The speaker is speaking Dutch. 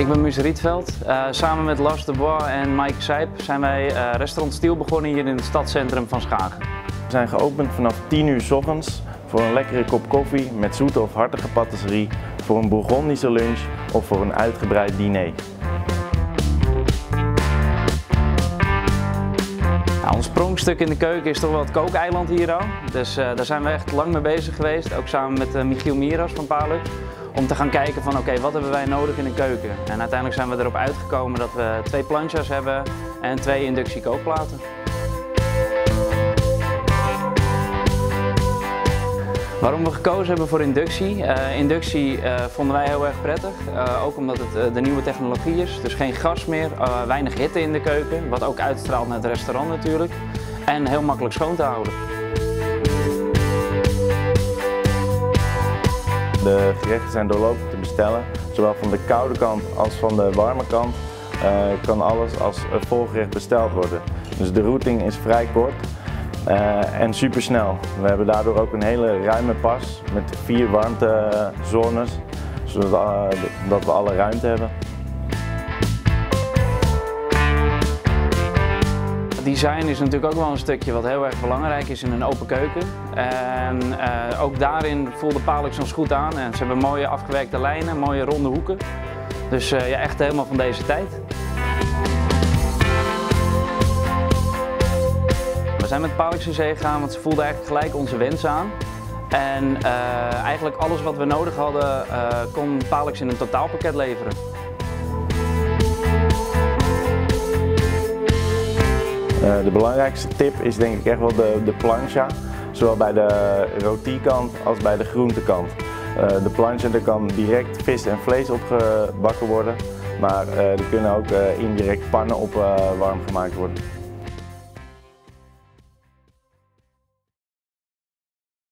Ik ben Muus Rietveld. Uh, samen met Lars de Bois en Mike Sijp zijn wij uh, restaurant Stiel begonnen hier in het stadscentrum van Schagen. We zijn geopend vanaf 10 uur s ochtends voor een lekkere kop koffie met zoete of hartige patisserie, voor een bourgondische lunch of voor een uitgebreid diner. Ons pronkstuk in de keuken is toch wel het kookeiland hier al. Dus uh, daar zijn we echt lang mee bezig geweest, ook samen met Michiel Miras van Paluk om te gaan kijken van oké, wat hebben wij nodig in de keuken. En uiteindelijk zijn we erop uitgekomen dat we twee planchas hebben en twee inductiekookplaten. Waarom we gekozen hebben voor inductie? Uh, inductie uh, vonden wij heel erg prettig, uh, ook omdat het de nieuwe technologie is. Dus geen gas meer, weinig hitte in de keuken, wat ook uitstraalt naar het restaurant natuurlijk. En heel makkelijk schoon te houden. De gerechten zijn doorlopend te bestellen, zowel van de koude kant als van de warme kant kan alles als volgerecht besteld worden. Dus de routing is vrij kort uh, en super snel. We hebben daardoor ook een hele ruime pas met vier warmtezones, zodat uh, dat we alle ruimte hebben. Design is natuurlijk ook wel een stukje wat heel erg belangrijk is in een open keuken. En uh, ook daarin voelde Palix ons goed aan. En ze hebben mooie afgewerkte lijnen, mooie ronde hoeken. Dus ja, echt helemaal van deze tijd. Zijn met Palix in zee gegaan, want ze voelden eigenlijk gelijk onze wens aan. En uh, eigenlijk alles wat we nodig hadden, kon Palix in een totaalpakket leveren. Uh, de belangrijkste tip is denk ik echt wel de, de plancha, zowel bij de rotikant als bij de groentekant. De plancha, kan direct vis en vlees op gebakken worden, maar er kunnen ook indirect pannen op warm gemaakt worden.